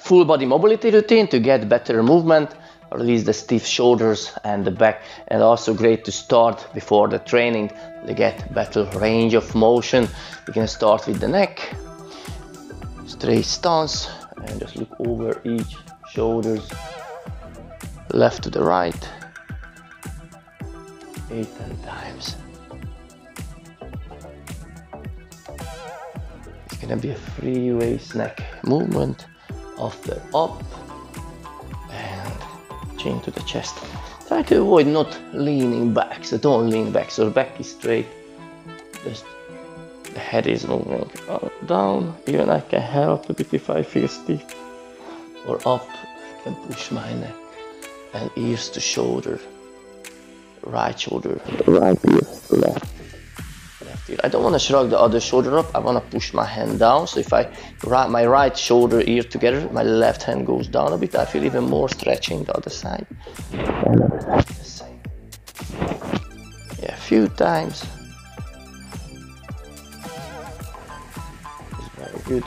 full body mobility routine to get better movement, release the stiff shoulders and the back, and also great to start before the training to get better range of motion. You can start with the neck, straight stance, and just look over each shoulders, left to the right, eight ten times. It's gonna be a free waist neck movement after up and chin to the chest. Try to avoid not leaning back, so don't lean back, so the back is straight. Just the head is moving up, down. Even I can help a bit if I feel stiff. Or up, I can push my neck and ears to shoulder. Right shoulder, right ear, left I don't want to shrug the other shoulder up. I want to push my hand down. So if I wrap my right shoulder ear together, my left hand goes down a bit. I feel even more stretching the other side. The. Yeah, a few times. It's very good.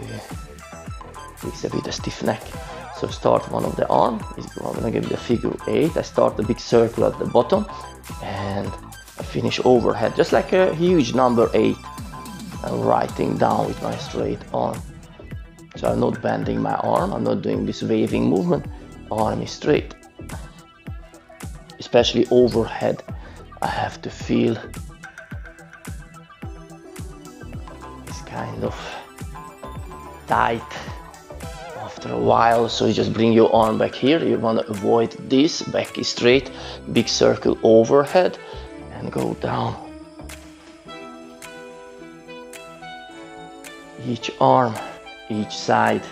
Yeah. Fix a bit of stiff neck. So start one of the arm. I'm gonna give the figure eight. I start a big circle at the bottom and finish overhead, just like a huge number eight. I'm writing down with my straight arm. So I'm not bending my arm, I'm not doing this waving movement, arm is straight. Especially overhead, I have to feel this kind of tight after a while so you just bring your arm back here you want to avoid this back is straight big circle overhead and go down. Each arm, each side.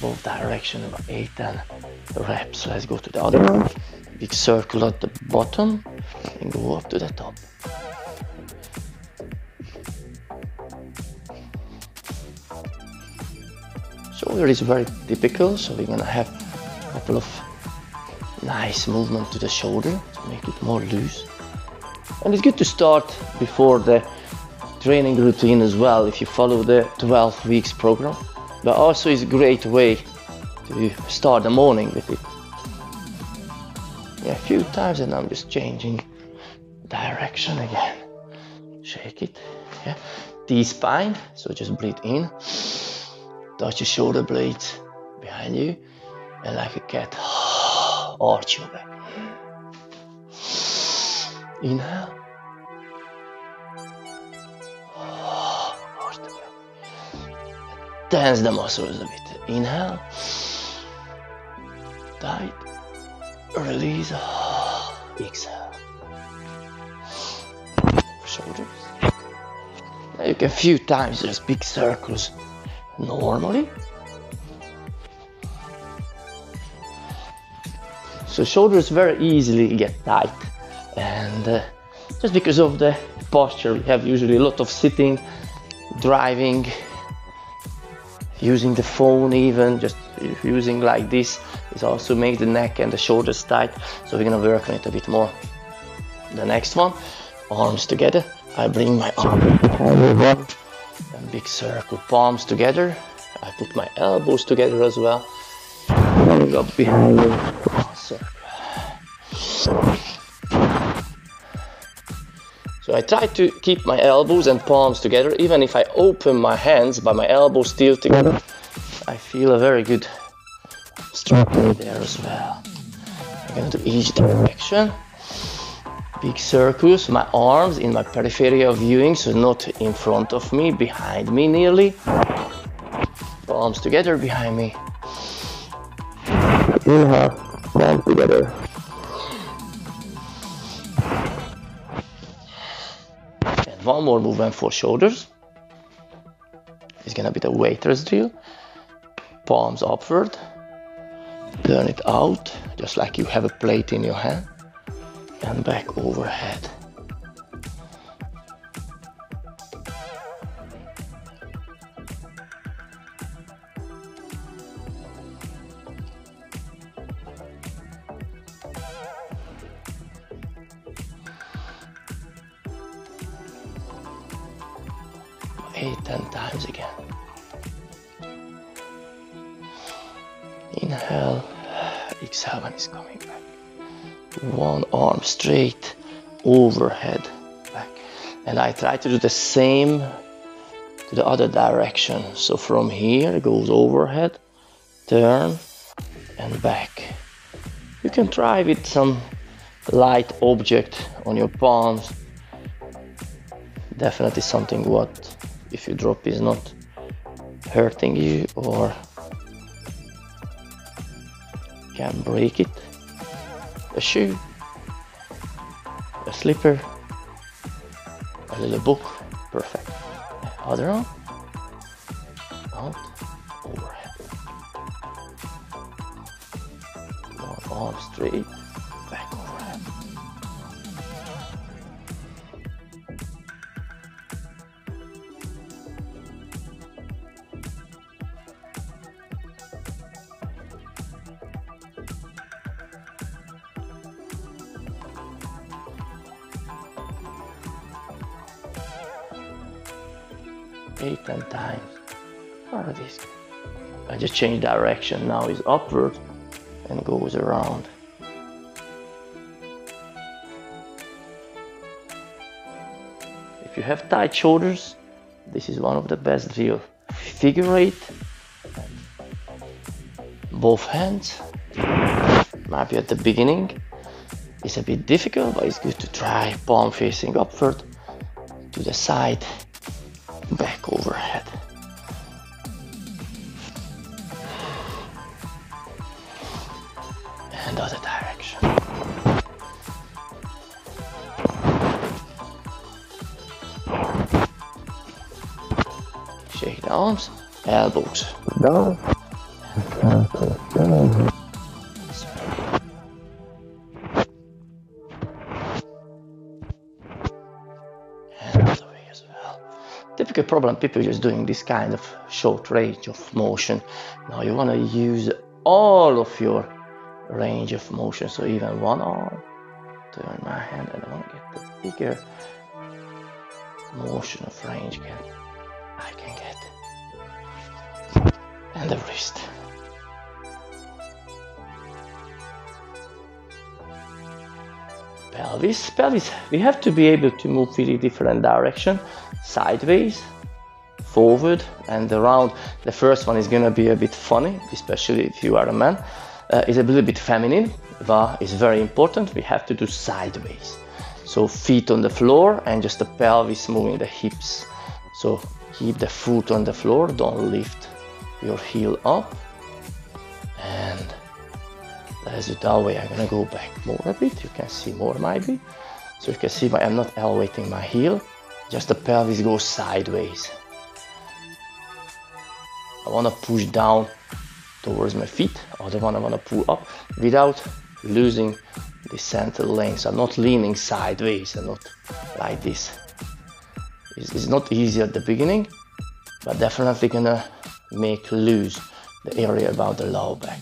both direction about 8 and reps. Let's go to the other one. Big circle at the bottom and go up to the top. Shoulder is very typical, so we're gonna have a couple of nice movement to the shoulder to make it more loose. And it's good to start before the training routine as well if you follow the 12 weeks program. But also it's a great way to start the morning with it. Yeah, a few times and I'm just changing direction again. Shake it. Yeah. T-spine, so just breathe in. Touch your shoulder blades behind you and like a cat arch your back. Inhale. The back. Tense the muscles a bit. Inhale. Tight. Release. Exhale. Shoulders. Now you can few times just big circles normally. So shoulders very easily get tight and uh, just because of the posture we have usually a lot of sitting, driving, using the phone even, just using like this is also make the neck and the shoulders tight. So we're gonna work on it a bit more. The next one, arms together. I bring my arm over and big circle, palms together. I put my elbows together as well. Up behind you. So I try to keep my elbows and palms together, even if I open my hands, but my elbows still together. I feel a very good structure there as well. I'm gonna do each direction. Big circles, my arms in my peripheral viewing, so not in front of me, behind me nearly. Palms together behind me. Inhale, palms together. one more movement for shoulders. It's gonna be the waiter's drill. Palms upward. Turn it out, just like you have a plate in your hand. And back overhead. Eight, ten times again. Inhale, exhale when it's coming back. One arm straight overhead back. And I try to do the same to the other direction. So from here it goes overhead, turn and back. You can try with some light object on your palms. Definitely something what if you drop is not hurting you or can break it. A shoe, a slipper, a little book, perfect. Other arm, out, overhead. One arm straight, Eight, ten times. Are these? I just change direction. Now it's upward and goes around. If you have tight shoulders, this is one of the best drill. Figure eight, both hands. Maybe at the beginning it's a bit difficult, but it's good to try palm facing upward to the side, back overhead. And other direction. Shake the arms, elbows down. Typical problem, people just doing this kind of short range of motion. Now you want to use all of your range of motion. So even one arm, turn my hand, and I want to get the bigger motion of range can I can get. And the wrist. Pelvis, pelvis. We have to be able to move really different direction, sideways, forward, and around. The first one is gonna be a bit funny, especially if you are a man. Uh, it's a little bit feminine, but it's very important. We have to do sideways. So feet on the floor and just the pelvis moving the hips. So keep the foot on the floor, don't lift your heel up. And let's do that way. I'm gonna go back more a bit. You can see more maybe. So you can see my, I'm not elevating my heel, just the pelvis goes sideways. I wanna push down towards my feet, other one I wanna pull up without losing the center length. So I'm not leaning sideways and not like this. It's, it's not easy at the beginning, but definitely gonna make lose the area about the lower back.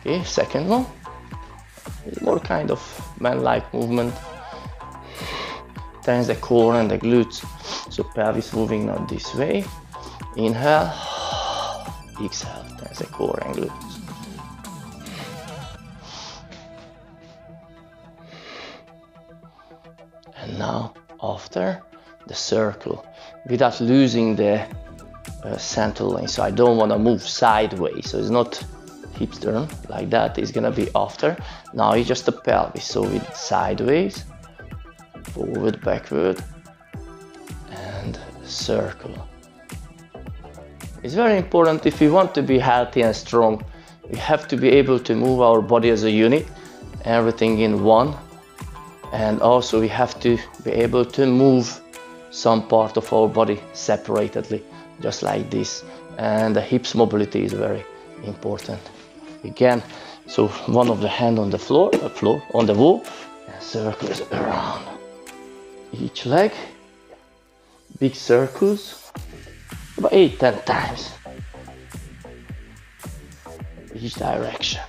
Okay, second one. More kind of man-like movement. Tense the core and the glutes. So pelvis moving now this way. Inhale, exhale, tense the core and glutes. And now after the circle without losing the uh, center line. So I don't want to move sideways. So it's not hips turn like that. It's gonna be after. Now it's just the pelvis. So with sideways, forward, backward, and circle. It's very important if we want to be healthy and strong. We have to be able to move our body as a unit, everything in one. And also we have to be able to move some part of our body separately, just like this. And the hips mobility is very important. Again, so one of the hand on the floor, uh, floor on the wall, and circles around each leg. Big circles, about eight, ten times. Each direction.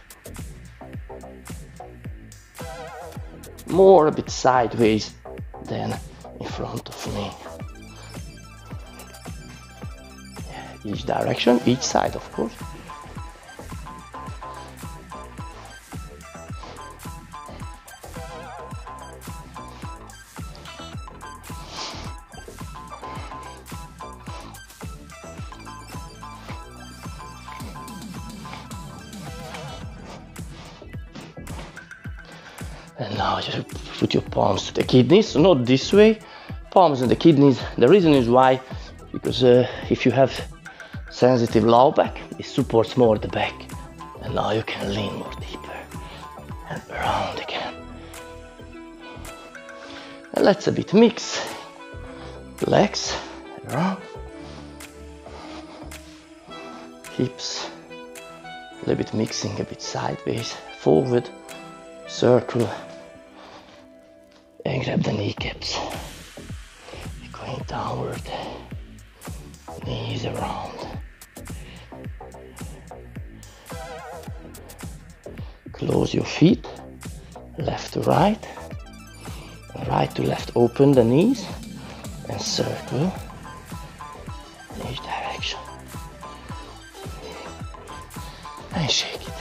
More a bit sideways than in front of me. Each direction, each side, of course. And now just put your palms to the kidneys, not this way, palms on the kidneys. The reason is why, because uh, if you have sensitive low back, it supports more the back. And now you can lean more deeper and around again. And let's a bit mix. Legs around, hips, a little bit mixing a bit sideways, forward, circle, and grab the kneecaps. Going downward, knees around. Close your feet, left to right, right to left. Open the knees and circle in each direction. And shake it.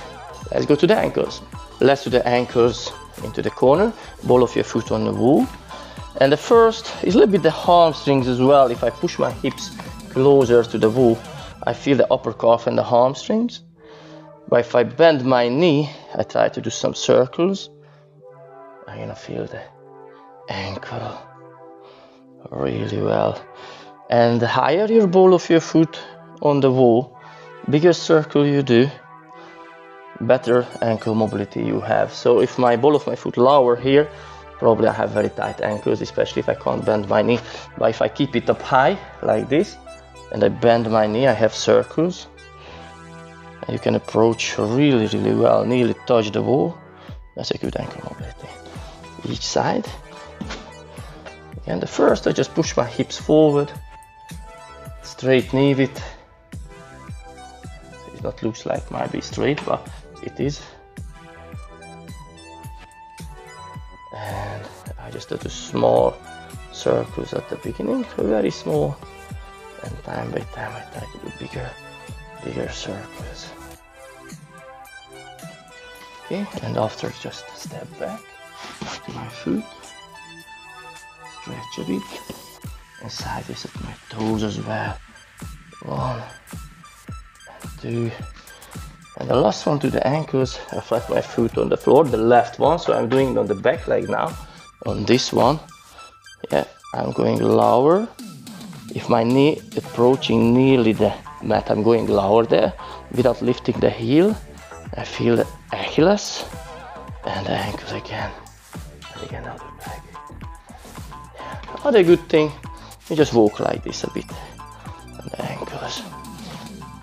Let's go to the ankles. Let's do the ankles into the corner, ball of your foot on the wall. And the first is a little bit the hamstrings as well. If I push my hips closer to the wall, I feel the upper calf and the hamstrings. But if I bend my knee, I try to do some circles. I'm gonna feel the ankle really well. And the higher your ball of your foot on the wall, bigger circle you do, better ankle mobility you have. So if my ball of my foot lower here, probably I have very tight ankles, especially if I can't bend my knee. But if I keep it up high like this, and I bend my knee, I have circles. And you can approach really, really well, nearly touch the wall. That's a good ankle mobility. Each side. And the first, I just push my hips forward, straight knee width. It's not looks like might be straight, but it is. And I just do a small circles at the beginning, very small, and time by time I try to do bigger, bigger circles. Okay, and after just step back to my foot, stretch a bit, and sideways at my toes as well. One, two, and the last one to the ankles, I flat my foot on the floor, the left one, so I'm doing it on the back leg now. On this one, yeah, I'm going lower. If my knee approaching nearly the mat, I'm going lower there without lifting the heel. I feel the Achilles and the ankles again. And again out the back. Yeah. Other good thing, you just walk like this a bit. The ankles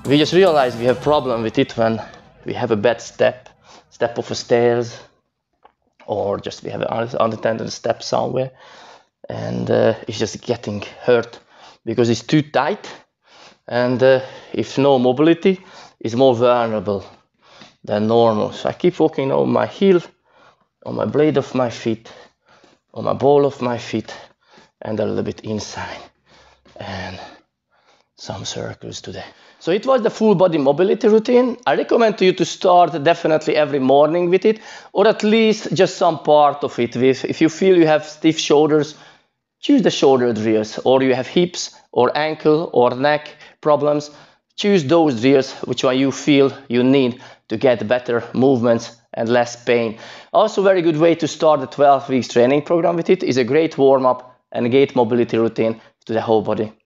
we just realize we have problem with it when we have a bad step, step of a stairs, or just we have an unattended step somewhere, and uh, it's just getting hurt because it's too tight, and uh, if no mobility, it's more vulnerable than normal. So I keep walking on my heel, on my blade of my feet, on my ball of my feet, and a little bit inside, and some circles today. So it was the full body mobility routine. I recommend to you to start definitely every morning with it, or at least just some part of it. With if you feel you have stiff shoulders, choose the shoulder drills, or you have hips or ankle or neck problems, choose those drills which one you feel you need to get better movements and less pain. Also, very good way to start the 12 weeks training program with it is a great warm up and gait mobility routine to the whole body.